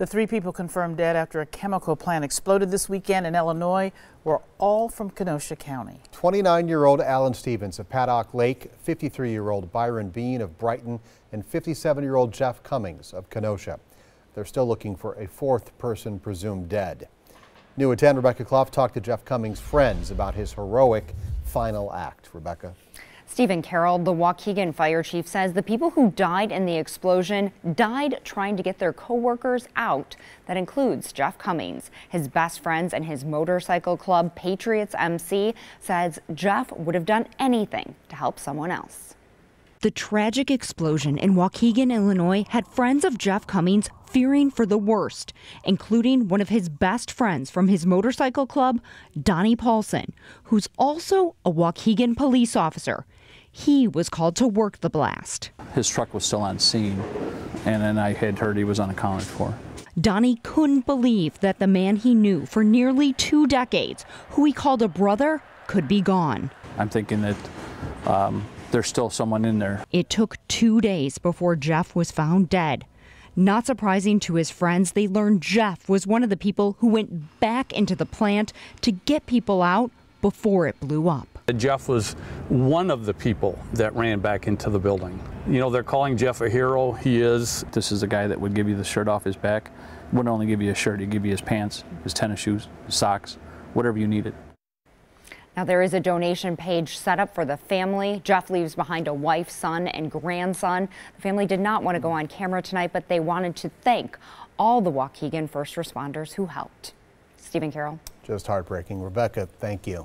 The three people confirmed dead after a chemical plant exploded this weekend in Illinois were all from Kenosha County. 29-year-old Alan Stevens of Paddock Lake, 53-year-old Byron Bean of Brighton, and 57-year-old Jeff Cummings of Kenosha. They're still looking for a fourth person presumed dead. New at 10, Rebecca Klopf talked to Jeff Cummings' friends about his heroic final act. Rebecca. Stephen Carroll, the Waukegan fire chief, says the people who died in the explosion died trying to get their coworkers out. That includes Jeff Cummings. His best friends and his motorcycle club, Patriots MC, says Jeff would have done anything to help someone else. The tragic explosion in Waukegan, Illinois had friends of Jeff Cummings fearing for the worst, including one of his best friends from his motorcycle club, Donnie Paulson, who's also a Waukegan police officer. He was called to work the blast. His truck was still on scene, and then I had heard he was unaccounted for. Donnie couldn't believe that the man he knew for nearly two decades, who he called a brother, could be gone. I'm thinking that um, there's still someone in there. It took two days before Jeff was found dead. Not surprising to his friends, they learned Jeff was one of the people who went back into the plant to get people out before it blew up. Jeff was one of the people that ran back into the building. You know, they're calling Jeff a hero. He is. This is the guy that would give you the shirt off his back. Wouldn't only give you a shirt, he'd give you his pants, his tennis shoes, his socks, whatever you needed. Now, there is a donation page set up for the family. Jeff leaves behind a wife, son, and grandson. The family did not want to go on camera tonight, but they wanted to thank all the Waukegan first responders who helped. Stephen Carroll. Just heartbreaking. Rebecca, thank you.